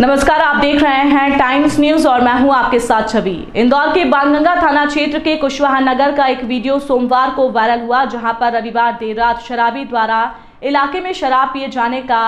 नमस्कार, आप देख रहे हैं टाइम्स न्यूज़ और मैं हूँ आपके साथ छवि। इंदौर के बानगंगा थाना क्षेत्र के कुशवाहा नगर का एक वीडियो सोमवार को वायरल हुआ, जहाँ पर रविवार देर रात शराबी द्वारा इलाके में शराब पिए जाने का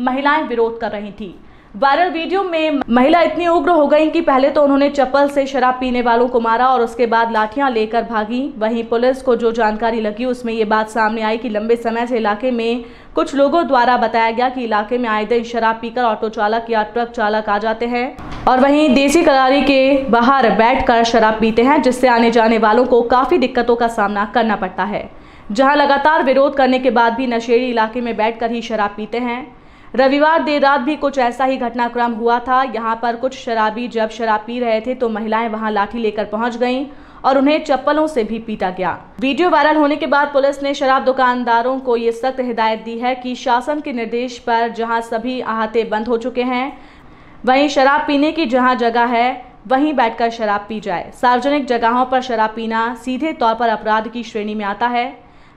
महिलाएँ विरोध कर रही थी। वायरल वीडियो में महिला इतनी उग्र हो गई कि पहले तो उन्होंने चप्पल से शराब पीने वालों को मारा और उसके बाद लाठियाँ लेकर भागी। वहीं पुलिस को जो जानकारी लगी, उसमें ये बात सामने आई कि लंबे समय से इलाके में कुछ लोगों द्वारा बताया गया कि इलाके में आए दिन शराब पीकर ऑटो चालक या ट्रक चालक आ जाते हैं और वहीं देसी करारी के बाहर बैठकर शराब पीते हैं, जिससे आने जाने वालों को काफ़ी दिक्कतों का सामना करना पड़ता है। जहाँ लगातार विरोध करने के बाद भी नशेड़ी इलाके में बैठकर ही शराब पीते हैं। रविवार देर रात भी कुछ ऐसा ही घटनाक्रम हुआ था। यहाँ पर कुछ शराबी जब शराब पी रहे थे तो महिलाएँ वहाँ लाठी लेकर पहुँच गईं और उन्हें चप्पलों से भी पीटा गया। वीडियो वायरल होने के बाद पुलिस ने शराब दुकानदारों को ये सख्त हिदायत दी है कि शासन के निर्देश पर जहाँ सभी अहाते बंद हो चुके हैं, वहीं शराब पीने की जहाँ जगह है, वहीं बैठकर शराब पी जाए। सार्वजनिक जगहों पर शराब पीना सीधे तौर पर अपराध की श्रेणी में आता है।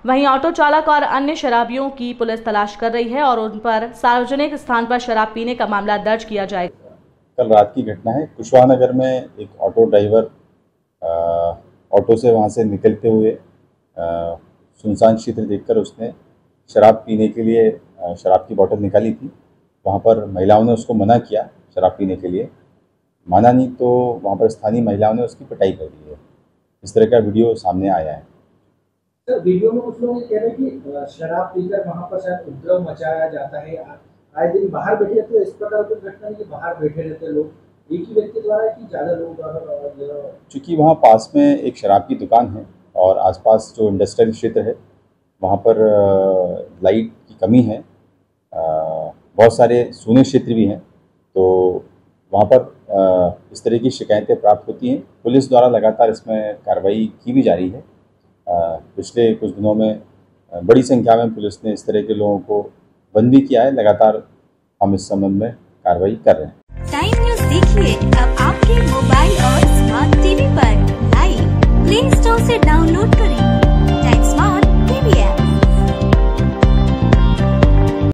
वहीं ऑटो चालक और अन्य शराबियों की पुलिस तलाश कर रही है और उन पर सार्वजनिक स्थान पर शराब पीने का मामला दर्ज किया जाएगा। कल रात की घटना है। कुशवाहा नगर में एक ऑटो ड्राइवर ऑटो से वहाँ से निकलते हुए सुनसान क्षेत्र देखकर उसने शराब पीने के लिए शराब की बोतल निकाली थी। वहाँ पर महिलाओं ने उसको मना किया शराब पीने के लिए। माना नहीं तो वहाँ पर स्थानीय महिलाओं ने उसकी पिटाई कर दी है। इस तरह का वीडियो सामने आया है। वीडियो में कुछ लोग कह रहे हैं कि शराब पीकर वहाँ पर शायद उपद्रव मचाया जाता है। आए दिन बाहर बैठे तो इस प्रकार की घटना नहीं कि बाहर बैठे रहते लोग। एक ही व्यक्ति द्वारा कि ज़्यादा लोग द्वारा चूँकि वहाँ पास में एक शराब की दुकान है और आसपास जो इंडस्ट्रियल क्षेत्र है, वहाँ पर लाइट की कमी है। बहुत सारे सोने क्षेत्र भी हैं। तो वहाँ पर इस तरह की शिकायतें प्राप्त होती हैं। पुलिस द्वारा लगातार इसमें कार्रवाई की भी जा रही है। पिछले कुछ दिनों में बड़ी संख्या में पुलिस ने इस तरह के लोगों को बंदी किया है। लगातार हम इस संबंध में कार्रवाई कर रहे हैं। टाइम न्यूज़ देखिए, अब आपके मोबाइल